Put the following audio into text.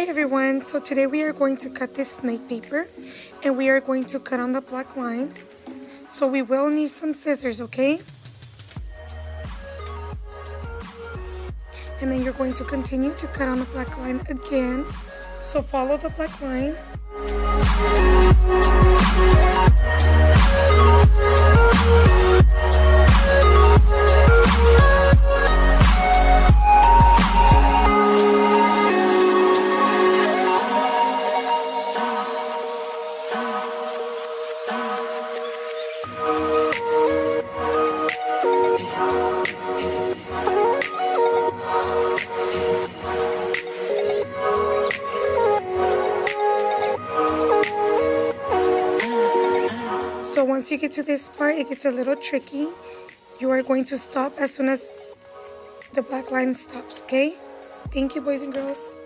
Hi everyone, so today we are going to cut this snake paper and we are going to cut on the black line. So we will need some scissors, okay? And then you're going to continue to cut on the black line again. So follow the black line. So once you get to this part, it gets a little tricky. You are going to stop as soon as the black line stops, okay? Thank you, boys and girls.